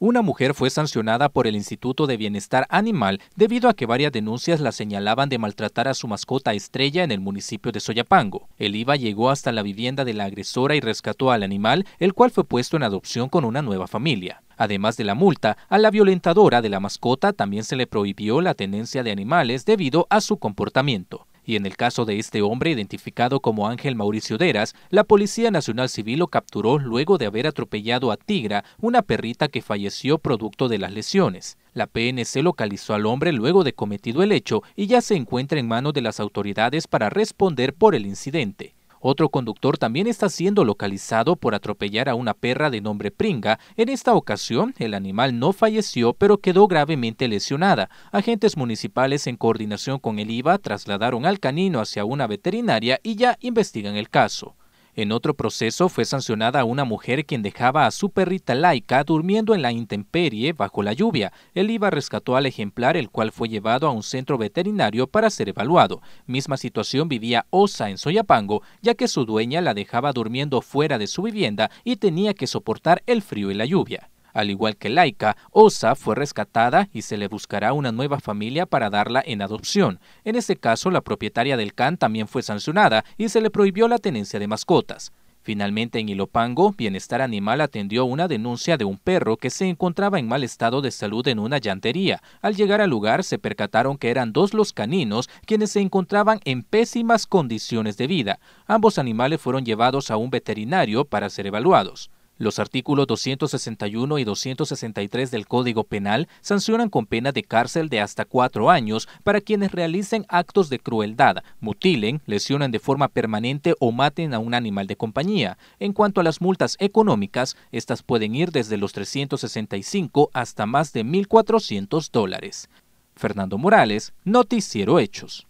Una mujer fue sancionada por el Instituto de Bienestar Animal debido a que varias denuncias la señalaban de maltratar a su mascota estrella en el municipio de Soyapango. El IVA llegó hasta la vivienda de la agresora y rescató al animal, el cual fue puesto en adopción con una nueva familia. Además de la multa, a la violentadora de la mascota también se le prohibió la tenencia de animales debido a su comportamiento y en el caso de este hombre identificado como Ángel Mauricio Deras, la Policía Nacional Civil lo capturó luego de haber atropellado a Tigra, una perrita que falleció producto de las lesiones. La PNC localizó al hombre luego de cometido el hecho y ya se encuentra en manos de las autoridades para responder por el incidente. Otro conductor también está siendo localizado por atropellar a una perra de nombre Pringa. En esta ocasión, el animal no falleció, pero quedó gravemente lesionada. Agentes municipales en coordinación con el IVA trasladaron al canino hacia una veterinaria y ya investigan el caso. En otro proceso fue sancionada una mujer quien dejaba a su perrita laica durmiendo en la intemperie bajo la lluvia. El IVA rescató al ejemplar, el cual fue llevado a un centro veterinario para ser evaluado. Misma situación vivía Osa en Soyapango, ya que su dueña la dejaba durmiendo fuera de su vivienda y tenía que soportar el frío y la lluvia. Al igual que Laika, Osa fue rescatada y se le buscará una nueva familia para darla en adopción. En este caso, la propietaria del can también fue sancionada y se le prohibió la tenencia de mascotas. Finalmente, en Ilopango, Bienestar Animal atendió una denuncia de un perro que se encontraba en mal estado de salud en una llantería. Al llegar al lugar, se percataron que eran dos los caninos quienes se encontraban en pésimas condiciones de vida. Ambos animales fueron llevados a un veterinario para ser evaluados. Los artículos 261 y 263 del Código Penal sancionan con pena de cárcel de hasta cuatro años para quienes realicen actos de crueldad, mutilen, lesionen de forma permanente o maten a un animal de compañía. En cuanto a las multas económicas, estas pueden ir desde los 365 hasta más de 1.400 dólares. Fernando Morales, Noticiero Hechos.